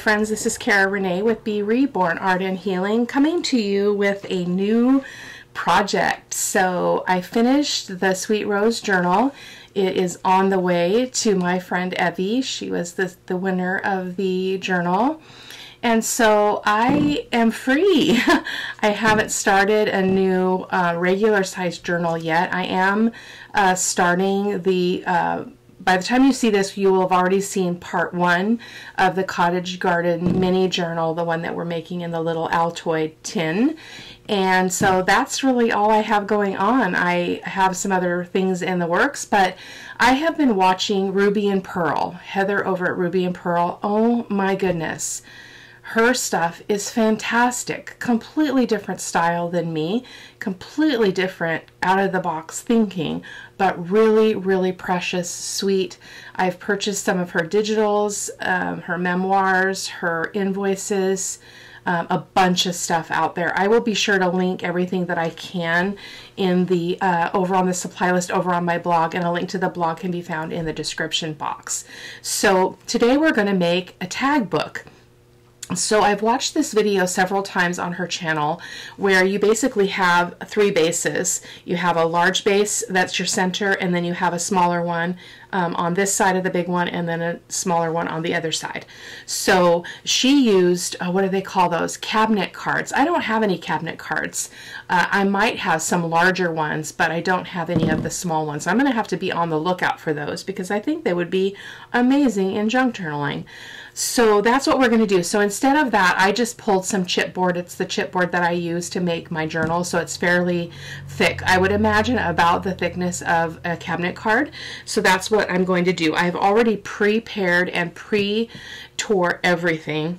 friends, this is Cara-Renee with B.Reborn Art and Healing coming to you with a new project. So I finished the Sweet Rose Journal. It is on the way to my friend Evie. She was the, the winner of the journal. And so I am free. I haven't started a new uh, regular size journal yet. I am uh, starting the uh, by the time you see this, you will have already seen part one of the Cottage Garden mini journal, the one that we're making in the little Altoid tin. And so that's really all I have going on. I have some other things in the works, but I have been watching Ruby and Pearl, Heather over at Ruby and Pearl. Oh my goodness her stuff is fantastic. Completely different style than me, completely different out of the box thinking, but really, really precious, sweet. I've purchased some of her digitals, um, her memoirs, her invoices. Um, a bunch of stuff out there. I will be sure to link everything that I can in the uh, over on the supply list over on my blog, and a link to the blog can be found in the description box. So today we're going to make a tag book. So I've watched this video several times on her channel where you basically have three bases. You have a large base that's your center and then you have a smaller one um, on this side of the big one and then a smaller one on the other side. So she used, uh, what do they call those? Cabinet cards. I don't have any cabinet cards. Uh, I might have some larger ones, but I don't have any of the small ones. I'm going to have to be on the lookout for those because I think they would be amazing in junk journaling. So that's what we're going to do. So instead of that, I just pulled some chipboard. It's the chipboard that I use to make my journal, so it's fairly thick. I would imagine about the thickness of a cabinet card. So that's what I'm going to do. I've already prepared and pre-tore everything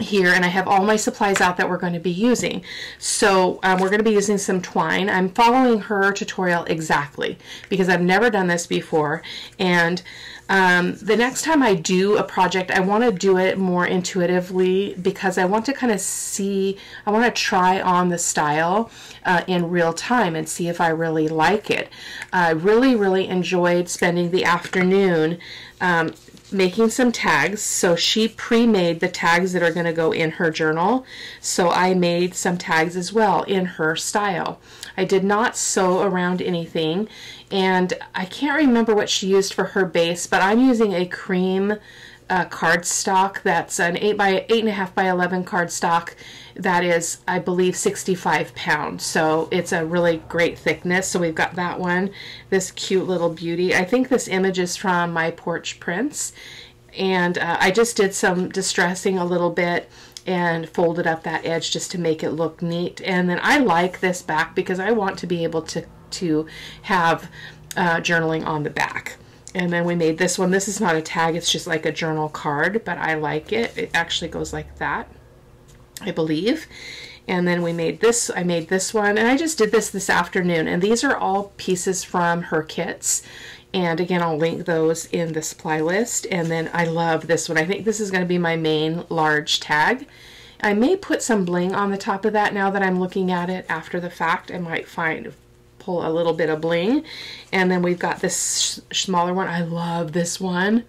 here and I have all my supplies out that we're going to be using. So um, we're going to be using some twine. I'm following her tutorial exactly because I've never done this before and um, the next time I do a project, I want to do it more intuitively because I want to kind of see, I want to try on the style uh, in real time and see if I really like it. I really, really enjoyed spending the afternoon um, making some tags. So she pre-made the tags that are going to go in her journal. So I made some tags as well in her style. I did not sew around anything and I can't remember what she used for her base, but I'm using a cream uh, cardstock that's an 8 by 8.5 by 11 card stock that is, I believe, 65 pounds. So it's a really great thickness. So we've got that one, this cute little beauty. I think this image is from my porch prints. And uh, I just did some distressing a little bit and folded up that edge just to make it look neat. And then I like this back because I want to be able to to have uh, journaling on the back. And then we made this one. This is not a tag, it's just like a journal card, but I like it. It actually goes like that, I believe. And then we made this, I made this one, and I just did this this afternoon. And these are all pieces from her kits. And again, I'll link those in the supply list. And then I love this one. I think this is going to be my main large tag. I may put some bling on the top of that now that I'm looking at it after the fact. I might find pull a little bit of bling. And then we've got this smaller one. I love this one.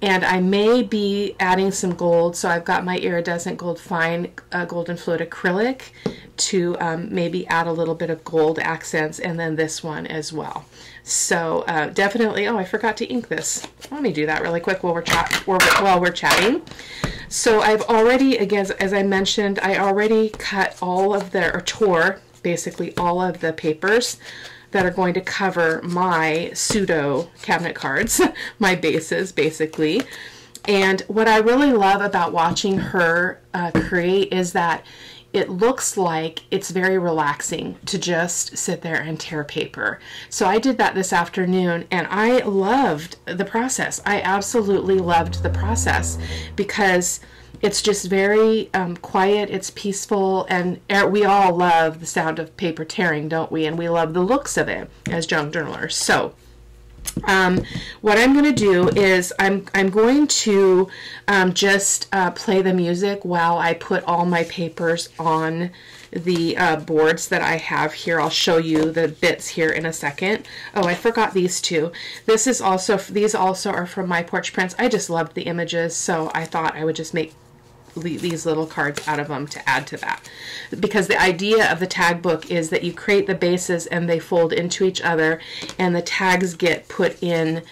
And I may be adding some gold. So I've got my iridescent gold fine uh, golden float acrylic to um, maybe add a little bit of gold accents and then this one as well. So uh, definitely, oh, I forgot to ink this. Let me do that really quick while we're, chat while we're chatting. So I've already, again, as I mentioned, I already cut all of the, or tore basically all of the papers that are going to cover my pseudo cabinet cards, my bases basically. And what I really love about watching her uh, create is that it looks like it's very relaxing to just sit there and tear paper. So I did that this afternoon and I loved the process. I absolutely loved the process because it's just very um, quiet, it's peaceful, and we all love the sound of paper tearing, don't we? And we love the looks of it as junk journalers. So Um, what I'm going to do is I'm, I'm going to um, just uh, play the music while I put all my papers on the uh, boards that I have here. I'll show you the bits here in a second. Oh, I forgot these two. This is also, these also are from My Porch Prints. I just loved the images, so I thought I would just make these little cards out of them to add to that. Because the idea of the tag book is that you create the bases and they fold into each other and the tags get put in,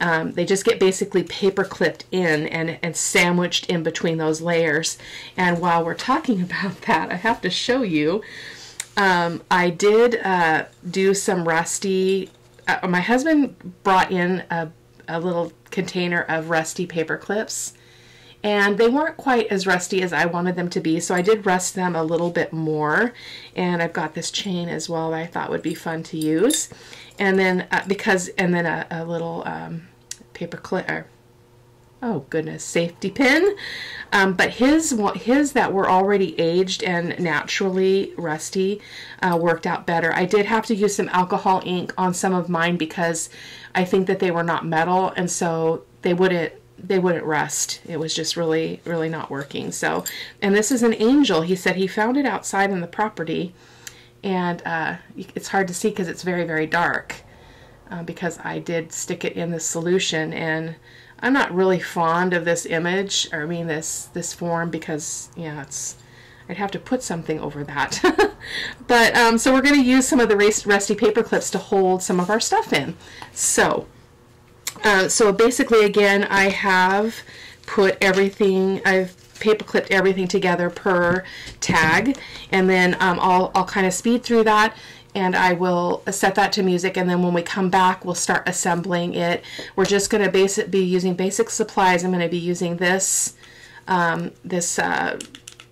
um, they just get basically paper clipped in and, and sandwiched in between those layers. And while we're talking about that, I have to show you, um, I did uh, do some rusty, uh, my husband brought in a, a little container of rusty paper clips and they weren't quite as rusty as I wanted them to be so I did rust them a little bit more. And I've got this chain as well that I thought would be fun to use. And then uh, because and then a, a little um, paper clip or, oh goodness safety pin. Um, but his his that were already aged and naturally rusty uh, worked out better. I did have to use some alcohol ink on some of mine because I think that they were not metal and so they wouldn't they wouldn't rust. It was just really, really not working. So, and this is an angel. He said he found it outside in the property, and uh, it's hard to see because it's very, very dark. Uh, because I did stick it in the solution, and I'm not really fond of this image, or I mean this this form, because yeah, it's I'd have to put something over that. but um, so we're going to use some of the rusty paper clips to hold some of our stuff in. So uh, so basically, again, I have put everything, I've paper clipped everything together per tag, and then um, I'll, I'll kind of speed through that and I will set that to music and then when we come back we'll start assembling it. We're just going to basic, be using basic supplies. I'm going to be using this um, this uh,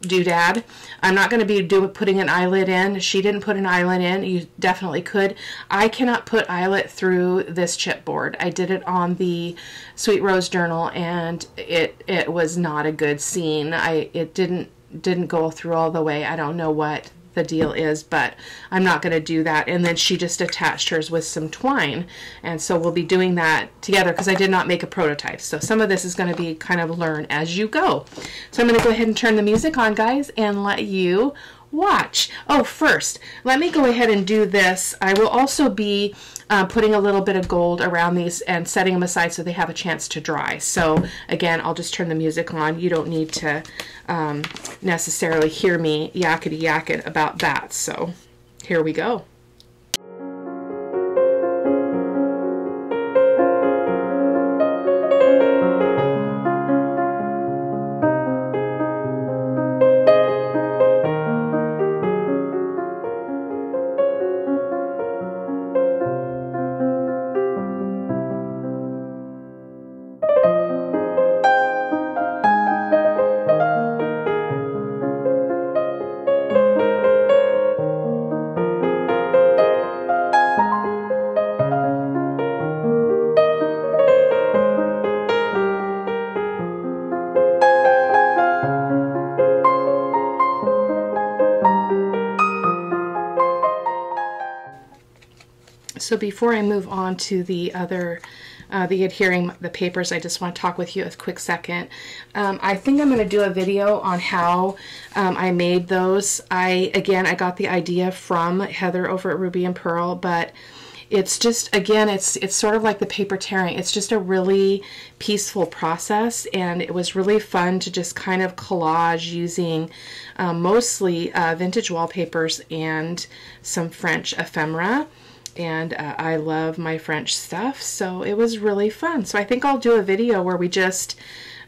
doodad. I'm not going to be do, putting an eyelet in. She didn't put an eyelet in. You definitely could. I cannot put eyelet through this chipboard. I did it on the Sweet Rose Journal and it it was not a good scene. I it didn't didn't go through all the way. I don't know what the deal is, but I'm not going to do that. And then she just attached hers with some twine. And so we'll be doing that together because I did not make a prototype. So some of this is going to be kind of learn as you go. So I'm going to go ahead and turn the music on, guys, and let you watch. Oh, first, let me go ahead and do this. I will also be uh, putting a little bit of gold around these and setting them aside so they have a chance to dry. So again, I'll just turn the music on. You don't need to um, necessarily hear me yakety yakking about that. So here we go. So before I move on to the other, uh, the adhering the papers, I just want to talk with you a quick second. Um, I think I'm going to do a video on how um, I made those. I Again, I got the idea from Heather over at Ruby and Pearl, but it's just again it's it's sort of like the paper tearing it's just a really peaceful process and it was really fun to just kind of collage using um, mostly uh, vintage wallpapers and some French ephemera and uh, I love my French stuff so it was really fun. So I think I'll do a video where we just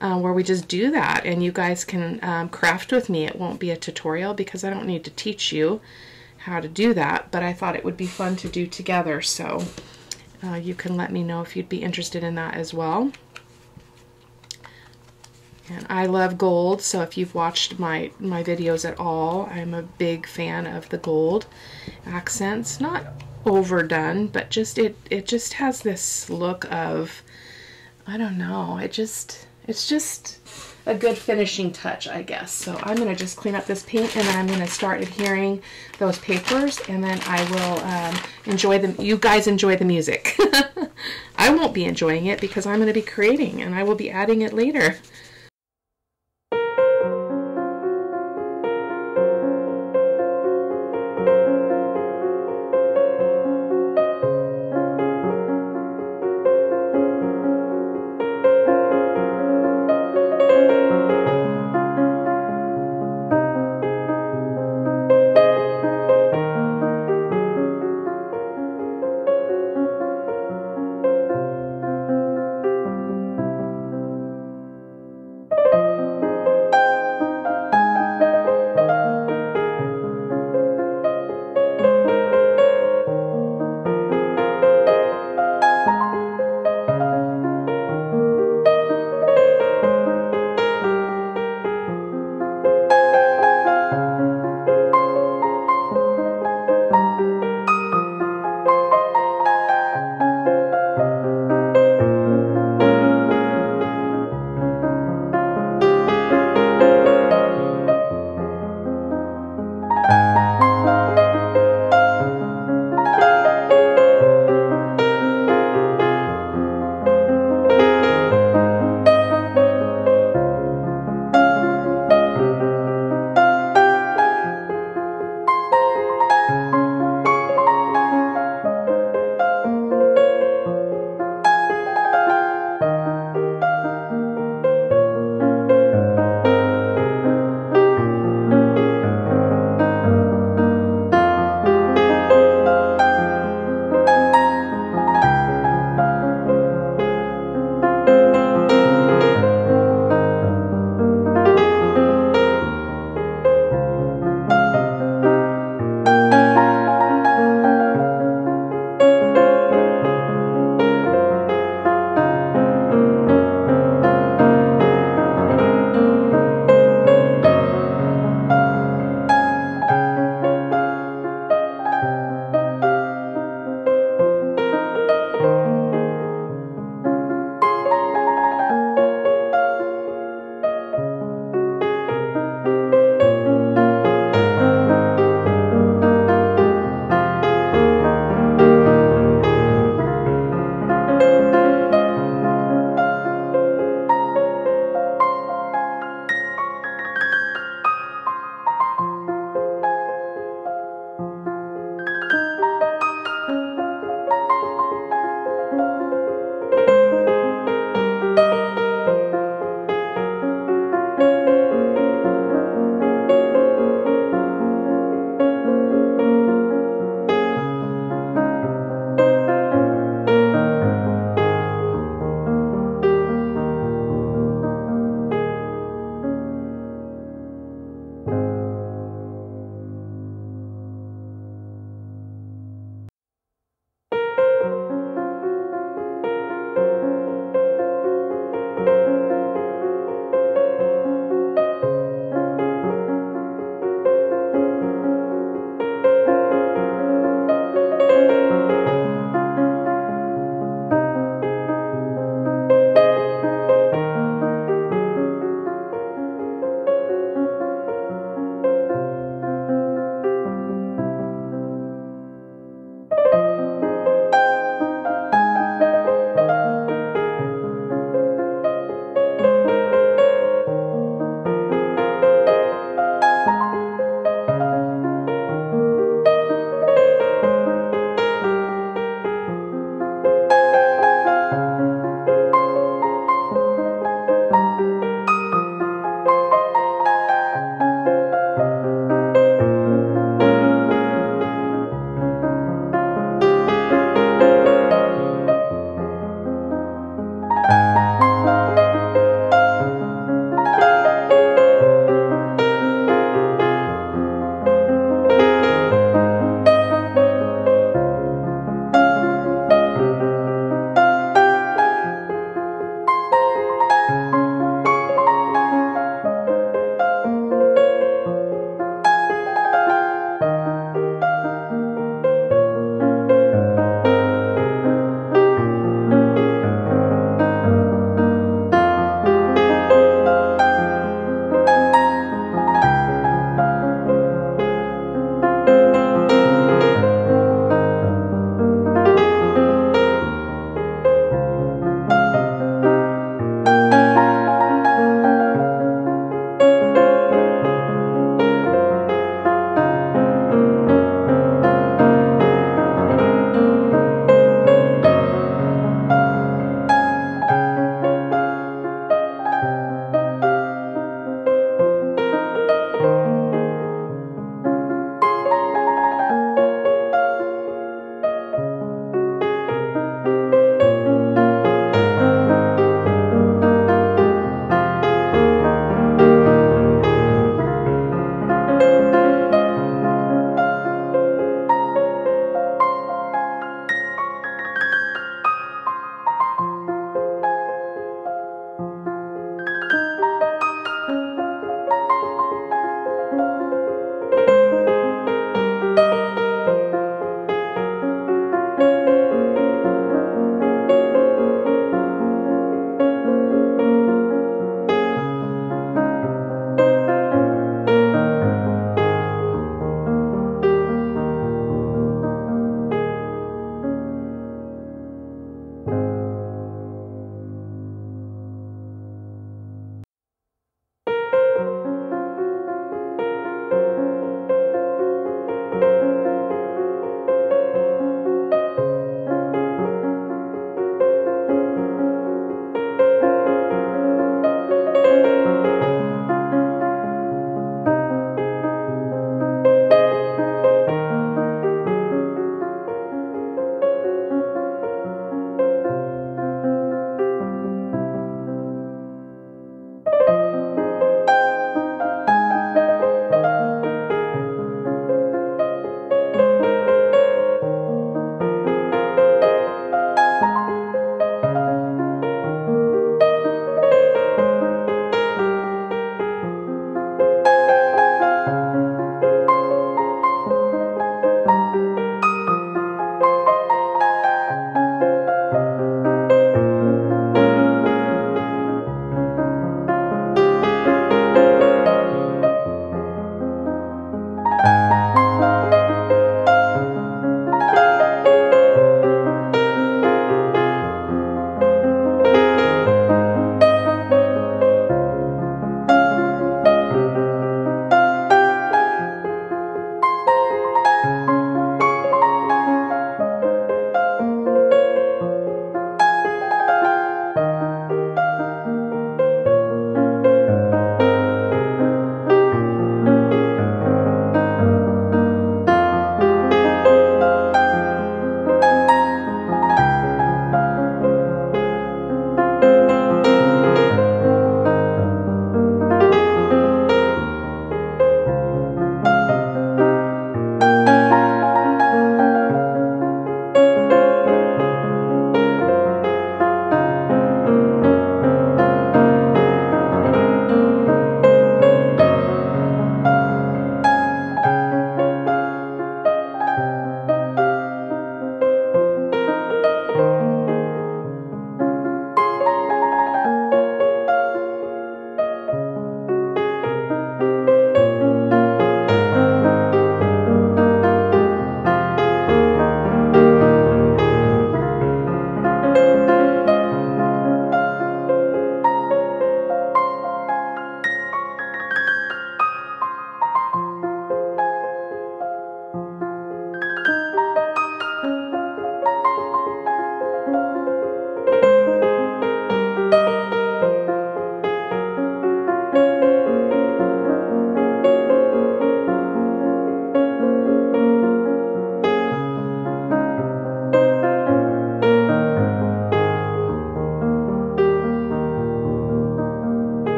uh, where we just do that and you guys can um, craft with me. It won't be a tutorial because I don't need to teach you how to do that but I thought it would be fun to do together. So uh, you can let me know if you'd be interested in that as well. And I love gold, so if you've watched my, my videos at all, I'm a big fan of the gold accents. Not overdone, but just it it just has this look of I don't know. It just it's just a good finishing touch, I guess. So I'm going to just clean up this paint and then I'm going to start adhering those papers and then I will um, enjoy them. You guys enjoy the music. I won't be enjoying it because I'm going to be creating and I will be adding it later.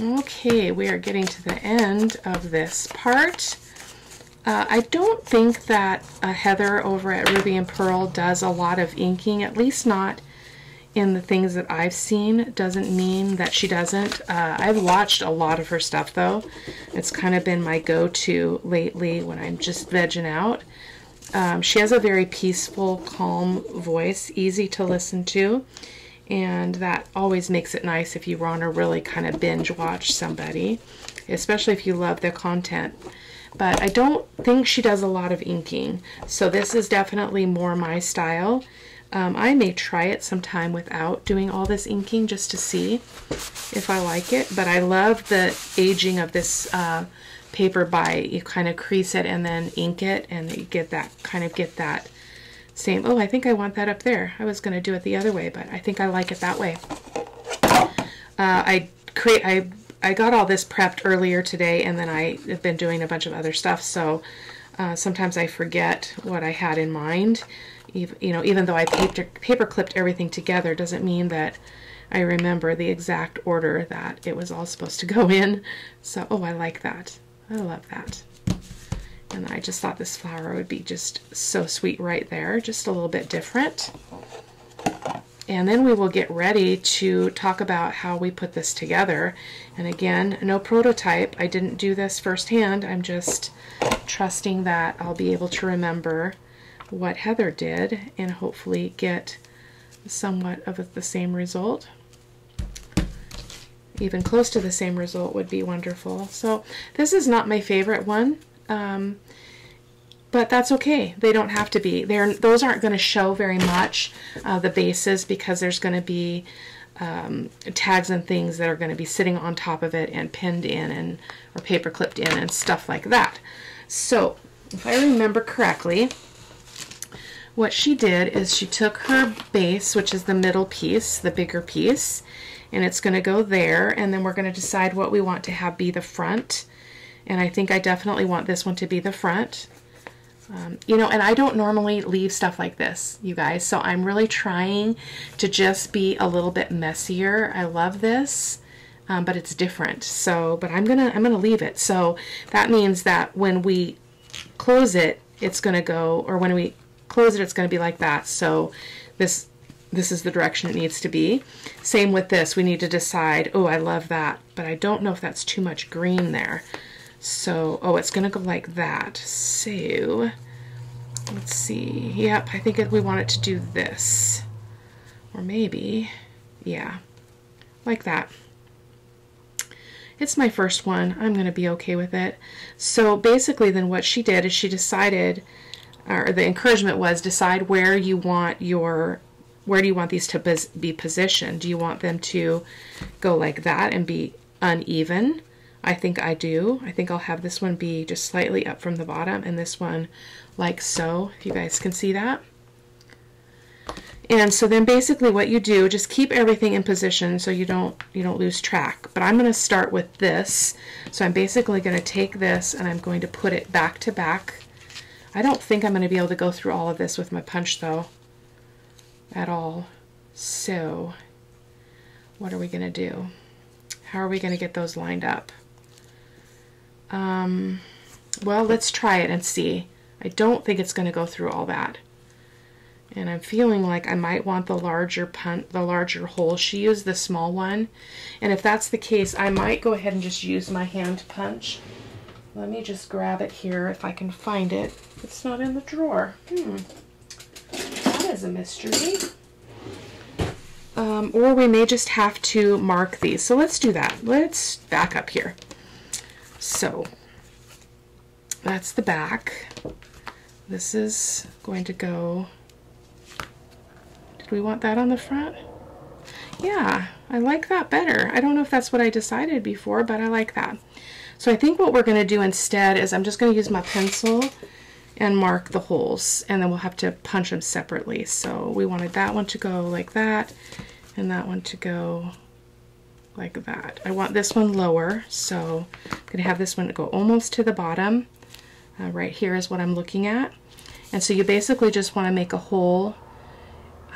Okay, we are getting to the end of this part. Uh, I don't think that uh, Heather over at Ruby and Pearl does a lot of inking, at least not in the things that I've seen. Doesn't mean that she doesn't. Uh, I've watched a lot of her stuff though. It's kind of been my go-to lately when I'm just vegging out. Um, she has a very peaceful, calm voice, easy to listen to, and that always makes it nice if you want to really kind of binge watch somebody, especially if you love their content but I don't think she does a lot of inking. So this is definitely more my style. Um, I may try it sometime without doing all this inking just to see if I like it. But I love the aging of this uh, paper by you kind of crease it and then ink it and you get that kind of get that same. Oh, I think I want that up there. I was going to do it the other way, but I think I like it that way. Uh, I create I I got all this prepped earlier today and then I have been doing a bunch of other stuff so uh, sometimes I forget what I had in mind even, you know even though I paper, paper clipped everything together doesn't mean that I remember the exact order that it was all supposed to go in so oh I like that I love that and I just thought this flower would be just so sweet right there just a little bit different and then we will get ready to talk about how we put this together. And again, no prototype. I didn't do this firsthand. I'm just trusting that I'll be able to remember what Heather did and hopefully get somewhat of the same result. Even close to the same result would be wonderful. So this is not my favorite one. Um, but that's okay. They don't have to be. They're, those aren't going to show very much, uh, the bases, because there's going to be um, tags and things that are going to be sitting on top of it and pinned in and or paper clipped in and stuff like that. So if I remember correctly, what she did is she took her base, which is the middle piece, the bigger piece, and it's going to go there, and then we're going to decide what we want to have be the front. And I think I definitely want this one to be the front. Um, you know, and I don't normally leave stuff like this, you guys, so I'm really trying to just be a little bit messier. I love this, um, but it's different. So, but I'm gonna I'm gonna leave it. So that means that when we close it, it's gonna go, or when we close it, it's gonna be like that. So this this is the direction it needs to be. Same with this. We need to decide. Oh, I love that, but I don't know if that's too much green there. So, oh, it's going to go like that. So, let's see. Yep, I think we want it to do this. Or maybe, yeah, like that. It's my first one. I'm going to be okay with it. So basically then what she did is she decided, or the encouragement was decide where you want your, where do you want these to be positioned? Do you want them to go like that and be uneven? I think I do. I think I'll have this one be just slightly up from the bottom and this one like so, if you guys can see that. And so then basically what you do, just keep everything in position so you don't you don't lose track. But I'm going to start with this. So I'm basically going to take this and I'm going to put it back to back. I don't think I'm going to be able to go through all of this with my punch though at all. So what are we going to do? How are we going to get those lined up? Um, well, let's try it and see. I don't think it's going to go through all that. And I'm feeling like I might want the larger punt, the larger hole. She used the small one. And if that's the case, I might go ahead and just use my hand punch. Let me just grab it here if I can find it. It's not in the drawer. Hmm. That is a mystery. Um, or we may just have to mark these. So let's do that. Let's back up here. So that's the back. This is going to go, did we want that on the front? Yeah, I like that better. I don't know if that's what I decided before, but I like that. So I think what we're going to do instead is I'm just going to use my pencil and mark the holes and then we'll have to punch them separately. So we wanted that one to go like that and that one to go like that. I want this one lower, so I'm to have this one go almost to the bottom. Uh, right here is what I'm looking at. And so you basically just want to make a hole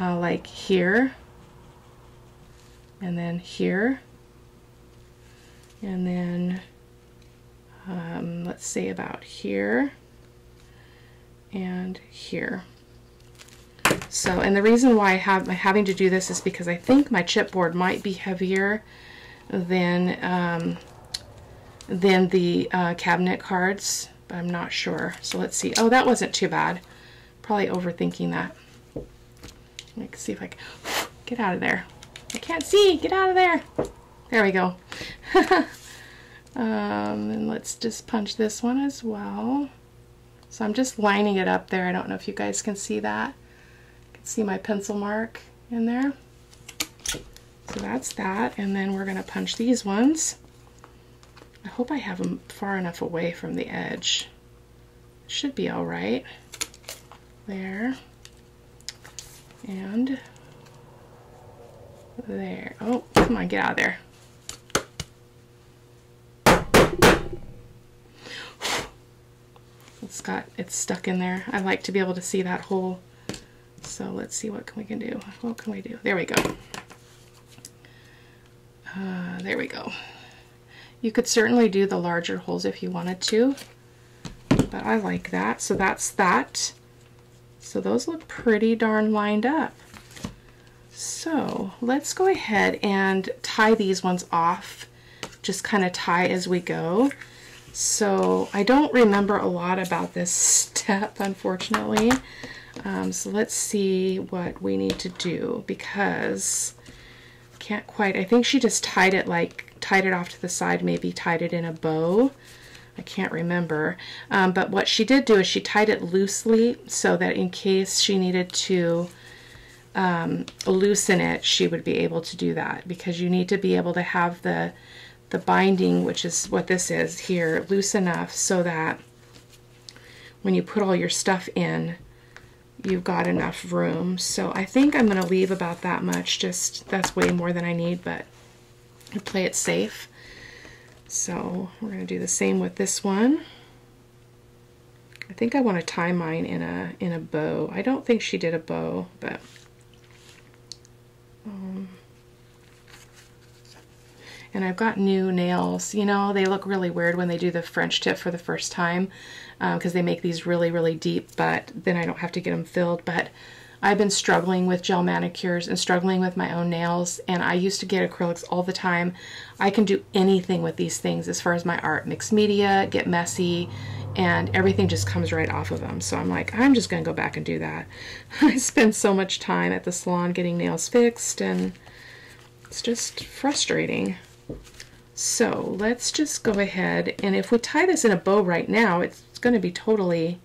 uh, like here, and then here, and then um, let's say about here and here. So, and the reason why I have, I'm having to do this is because I think my chipboard might be heavier than, um, than the uh, cabinet cards, but I'm not sure. So let's see. Oh, that wasn't too bad. Probably overthinking that. Let's see if I can get out of there. I can't see. Get out of there. There we go. um, and let's just punch this one as well. So I'm just lining it up there. I don't know if you guys can see that. You can see my pencil mark in there. So that's that. And then we're going to punch these ones. I hope I have them far enough away from the edge. Should be all right. There. And there. Oh, come on, get out of there. It's got, it's stuck in there. I like to be able to see that hole. So let's see what we can do. What can we do? There we go. Uh, there we go. You could certainly do the larger holes if you wanted to, but I like that. So that's that. So those look pretty darn lined up. So let's go ahead and tie these ones off. Just kind of tie as we go. So I don't remember a lot about this step, unfortunately. Um, so let's see what we need to do because can't quite, I think she just tied it like, tied it off to the side, maybe tied it in a bow. I can't remember. Um, but what she did do is she tied it loosely so that in case she needed to um, loosen it, she would be able to do that because you need to be able to have the the binding, which is what this is here, loose enough so that when you put all your stuff in, you've got enough room. So I think I'm going to leave about that much. Just that's way more than I need, but I play it safe. So we're going to do the same with this one. I think I want to tie mine in a in a bow. I don't think she did a bow, but um, and I've got new nails. You know, they look really weird when they do the French tip for the first time because um, they make these really, really deep, but then I don't have to get them filled. But I've been struggling with gel manicures and struggling with my own nails, and I used to get acrylics all the time. I can do anything with these things as far as my art. Mixed media, get messy, and everything just comes right off of them. So I'm like, I'm just going to go back and do that. I spend so much time at the salon getting nails fixed, and it's just frustrating. So let's just go ahead and if we tie this in a bow right now, it's going to be totally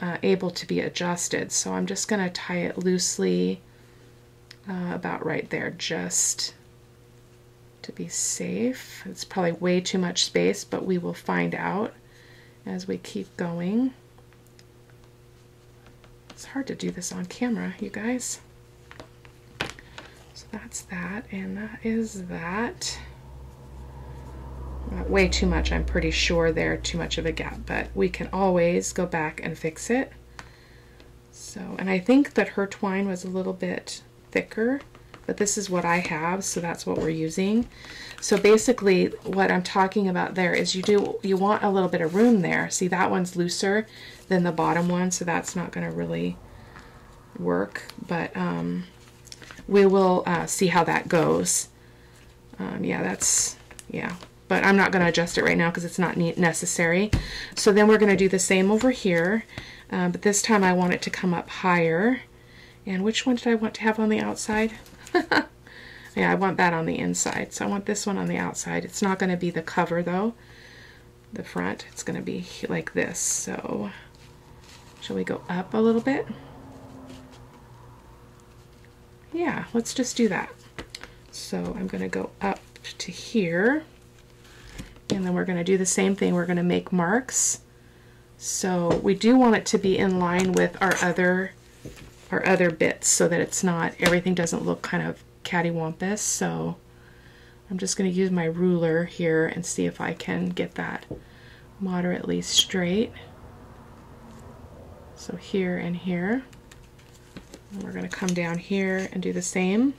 uh, able to be adjusted. So I'm just going to tie it loosely uh, about right there just to be safe. It's probably way too much space, but we will find out as we keep going. It's hard to do this on camera, you guys. So that's that, and that is that. Way too much, I'm pretty sure there, too much of a gap, but we can always go back and fix it. So, and I think that her twine was a little bit thicker, but this is what I have, so that's what we're using. So basically what I'm talking about there is you do, you want a little bit of room there. See, that one's looser than the bottom one, so that's not gonna really work, but um, we will uh, see how that goes. Um, yeah, that's, yeah, but I'm not going to adjust it right now because it's not necessary. So then we're going to do the same over here, uh, but this time I want it to come up higher. And which one did I want to have on the outside? yeah, I want that on the inside. So I want this one on the outside. It's not going to be the cover though, the front. It's going to be like this. So shall we go up a little bit? Yeah, let's just do that. So I'm going to go up to here. And then we're going to do the same thing. We're going to make marks. So we do want it to be in line with our other our other bits so that it's not, everything doesn't look kind of cattywampus. So I'm just going to use my ruler here and see if I can get that moderately straight. So here and here. And we're going to come down here and do the same.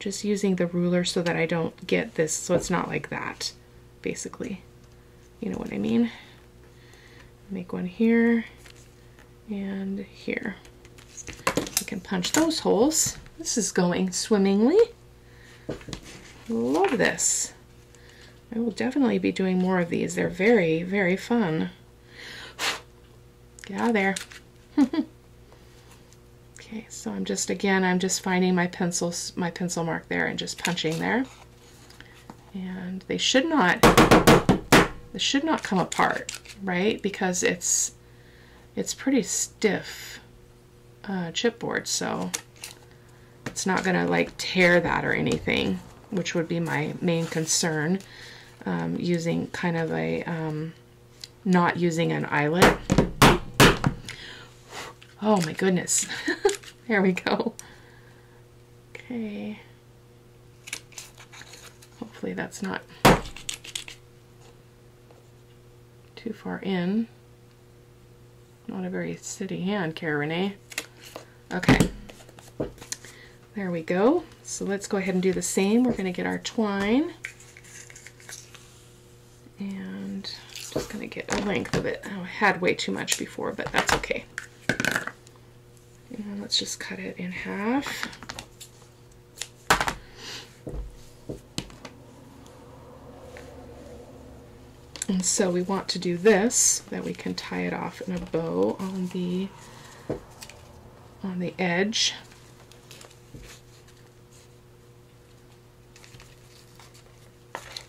Just using the ruler so that I don't get this, so it's not like that, basically. You know what I mean? Make one here and here. I can punch those holes. This is going swimmingly. Love this. I will definitely be doing more of these. They're very, very fun. Get out of there. okay, so I'm just, again, I'm just finding my pencils, my pencil mark there and just punching there. And they should not, they should not come apart, right? Because it's, it's pretty stiff uh, chipboard, so it's not gonna like tear that or anything, which would be my main concern um, using kind of a, um, not using an eyelet. Oh my goodness. there we go. Okay. Hopefully that's not too far in. Not a very steady hand, Cara-Renee. Okay. There we go. So let's go ahead and do the same. We're going to get our twine. And just going to get a length of it. Oh, I had way too much before, but that's okay. Let's just cut it in half. And so we want to do this, that we can tie it off in a bow on the on the edge.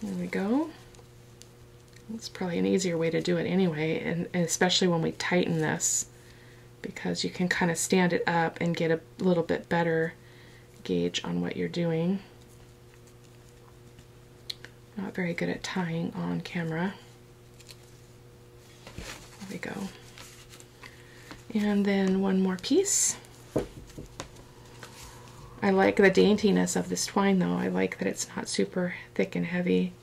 There we go. It's probably an easier way to do it anyway, and, and especially when we tighten this, because you can kind of stand it up and get a little bit better gauge on what you're doing. Not very good at tying on camera. There we go. And then one more piece. I like the daintiness of this twine though. I like that it's not super thick and heavy.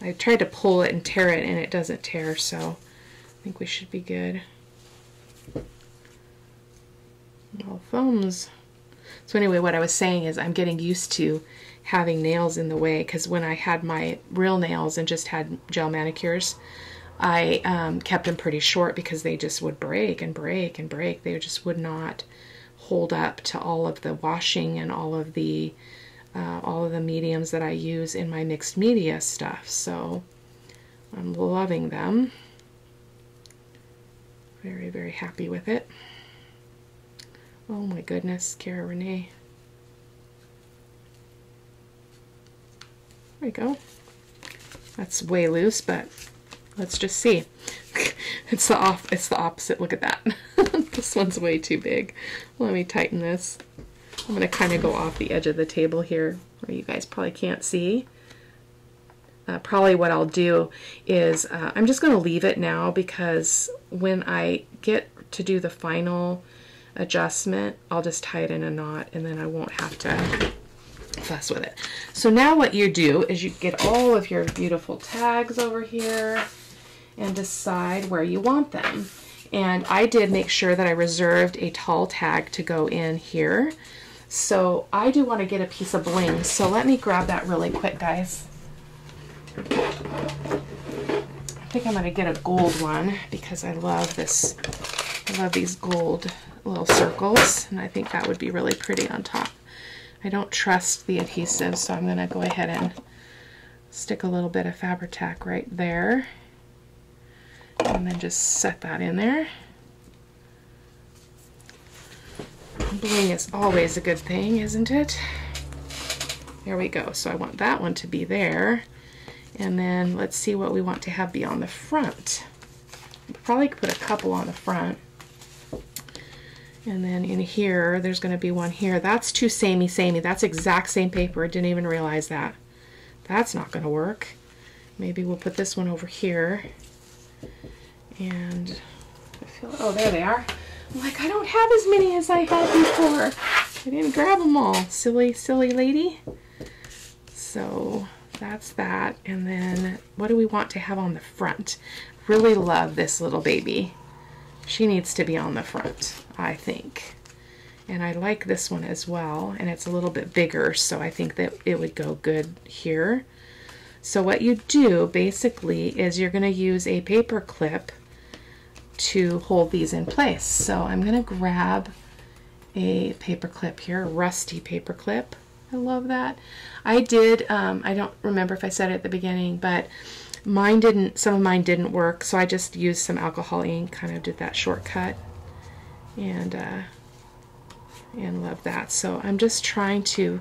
I tried to pull it and tear it and it doesn't tear so I think we should be good. All thumbs. So anyway, what I was saying is I'm getting used to having nails in the way because when I had my real nails and just had gel manicures, I um, kept them pretty short because they just would break and break and break. They just would not hold up to all of the washing and all of the uh, all of the mediums that I use in my mixed media stuff. So I'm loving them. Very, very happy with it. Oh my goodness, Cara-Renee. There we go. That's way loose, but let's just see. it's the off it's the opposite. Look at that. this one's way too big. Let me tighten this. I'm to kind of go off the edge of the table here where you guys probably can't see. Uh, probably what I'll do is uh, I'm just going to leave it now because when I get to do the final adjustment, I'll just tie it in a knot and then I won't have to fuss with it. So now what you do is you get all of your beautiful tags over here and decide where you want them. And I did make sure that I reserved a tall tag to go in here. So I do want to get a piece of bling. So let me grab that really quick, guys. I think I'm going to get a gold one because I love this. I love these gold little circles. And I think that would be really pretty on top. I don't trust the adhesive, so I'm going to go ahead and stick a little bit of Fabri-Tac right there and then just set that in there. Bling is always a good thing, isn't it? There we go. So I want that one to be there. And then let's see what we want to have be on the front. Probably put a couple on the front. And then in here, there's going to be one here. That's too samey samey. That's exact same paper. I didn't even realize that. That's not going to work. Maybe we'll put this one over here. And I feel, oh, there they are. I'm like, I don't have as many as I had before. I didn't grab them all. Silly, silly lady. So that's that. And then what do we want to have on the front? Really love this little baby. She needs to be on the front, I think. And I like this one as well, and it's a little bit bigger, so I think that it would go good here. So what you do basically is you're going to use a paper clip to hold these in place. So I'm going to grab a paper clip here, a rusty paper clip. I love that. I did, um, I don't remember if I said it at the beginning, but mine didn't, some of mine didn't work, so I just used some alcohol ink, kind of did that shortcut, and, uh, and love that. So I'm just trying to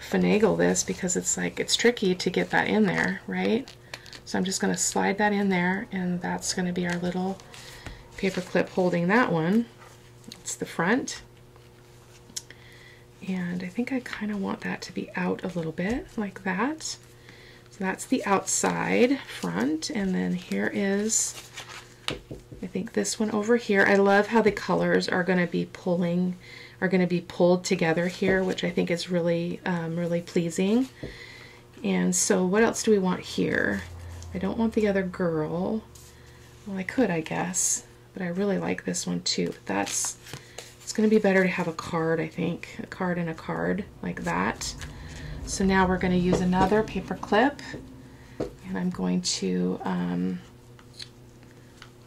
finagle this because it's like, it's tricky to get that in there, right? So I'm just going to slide that in there, and that's going to be our little paper clip holding that one. It's the front. And I think I kind of want that to be out a little bit like that. So that's the outside front. And then here is, I think this one over here. I love how the colors are going to be pulling, are going to be pulled together here, which I think is really, um, really pleasing. And so what else do we want here? I don't want the other girl. Well, I could, I guess, but I really like this one too. That's going to be better to have a card, I think. A card and a card like that. So now we're going to use another paper clip and I'm going to um,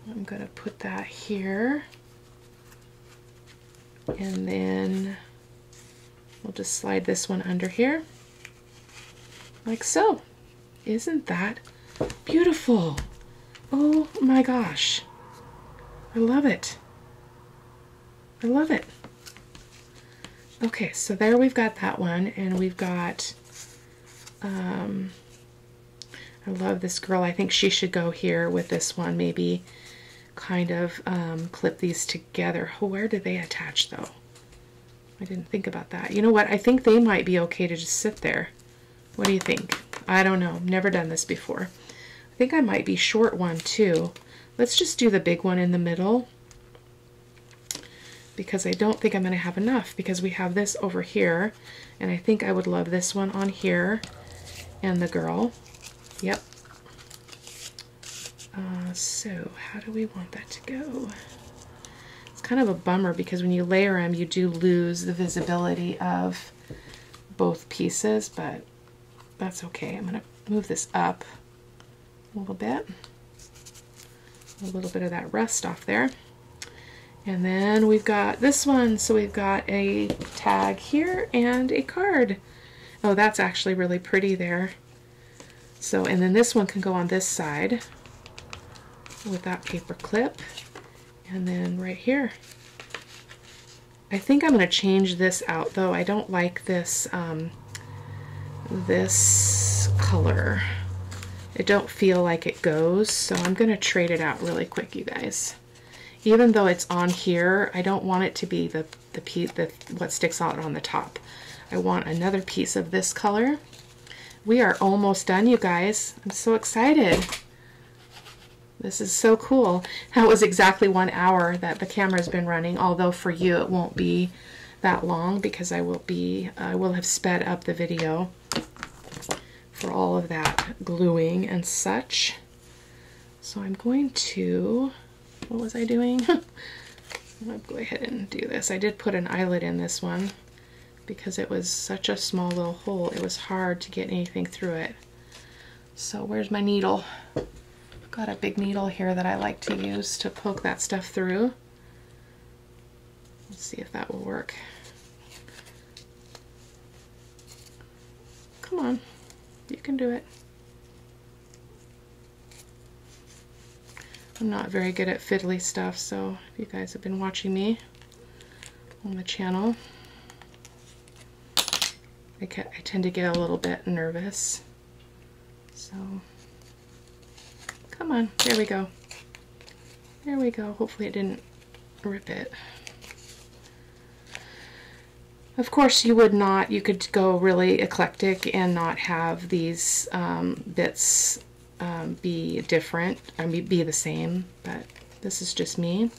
I'm going to put that here and then we'll just slide this one under here like so. Isn't that beautiful? Oh my gosh. I love it. I love it. Okay, so there we've got that one, and we've got, um, I love this girl. I think she should go here with this one, maybe kind of um, clip these together. Where do they attach, though? I didn't think about that. You know what? I think they might be okay to just sit there. What do you think? I don't know. Never done this before. I think I might be short one, too. Let's just do the big one in the middle because I don't think I'm going to have enough because we have this over here and I think I would love this one on here and the girl. Yep. Uh, so how do we want that to go? It's kind of a bummer because when you layer them you do lose the visibility of both pieces but that's okay. I'm going to move this up a little bit. A little bit of that rust off there. And then we've got this one. So we've got a tag here and a card. Oh, that's actually really pretty there. So, and then this one can go on this side with that paper clip. And then right here. I think I'm going to change this out though. I don't like this, um, this color. It don't feel like it goes, so I'm going to trade it out really quick, you guys even though it's on here, I don't want it to be the, the piece, the, what sticks out on the top. I want another piece of this color. We are almost done, you guys. I'm so excited. This is so cool. That was exactly one hour that the camera's been running, although for you it won't be that long because I will be, I will have sped up the video for all of that gluing and such. So I'm going to what was I doing? I'll go ahead and do this. I did put an eyelet in this one because it was such a small little hole. It was hard to get anything through it. So where's my needle? I've got a big needle here that I like to use to poke that stuff through. Let's see if that will work. Come on, you can do it. I'm not very good at fiddly stuff, so if you guys have been watching me on the channel, I, I tend to get a little bit nervous. So, come on, there we go. There we go. Hopefully it didn't rip it. Of course, you would not, you could go really eclectic and not have these um, bits um, be different, I mean be the same, but this is just me.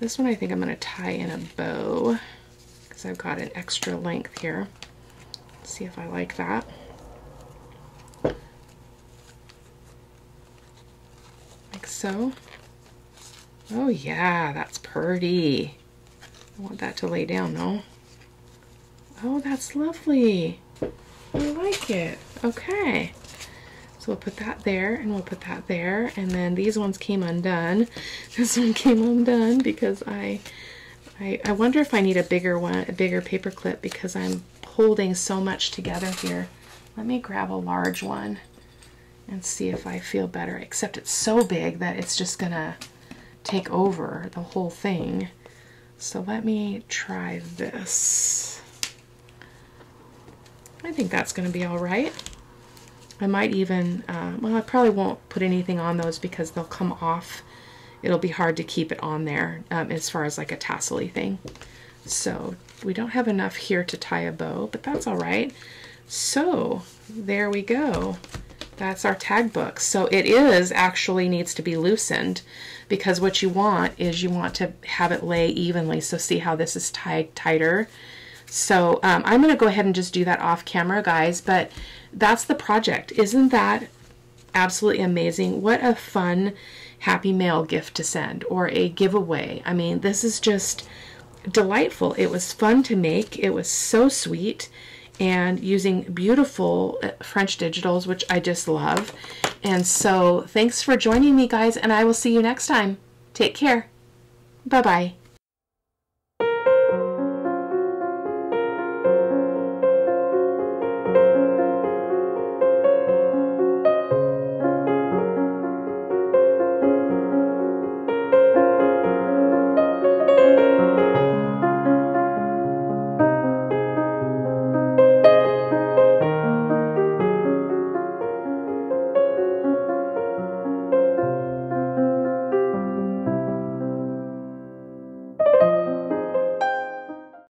This one I think I'm going to tie in a bow because I've got an extra length here. Let's see if I like that. Like so. Oh yeah, that's pretty. I want that to lay down though. Oh, that's lovely. I like it. Okay. So we'll put that there and we'll put that there. And then these ones came undone. This one came undone because I, I, I wonder if I need a bigger one, a bigger paper clip because I'm holding so much together here. Let me grab a large one and see if I feel better. Except it's so big that it's just gonna take over the whole thing. So let me try this. I think that's gonna be all right. I might even, uh, well, I probably won't put anything on those because they'll come off. It'll be hard to keep it on there um, as far as like a tassel thing. So we don't have enough here to tie a bow, but that's all right. So there we go. That's our tag book. So it is actually needs to be loosened because what you want is you want to have it lay evenly. So see how this is tied tighter. So um, I'm going to go ahead and just do that off camera, guys. But that's the project. Isn't that absolutely amazing? What a fun Happy Mail gift to send or a giveaway. I mean, this is just delightful. It was fun to make. It was so sweet and using beautiful uh, French digitals, which I just love. And so thanks for joining me, guys, and I will see you next time. Take care. Bye-bye.